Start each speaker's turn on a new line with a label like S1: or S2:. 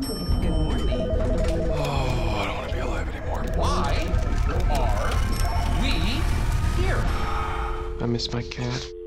S1: Good morning.
S2: Oh, I don't want to be alive anymore.
S3: Why are we here?
S4: I miss my cat.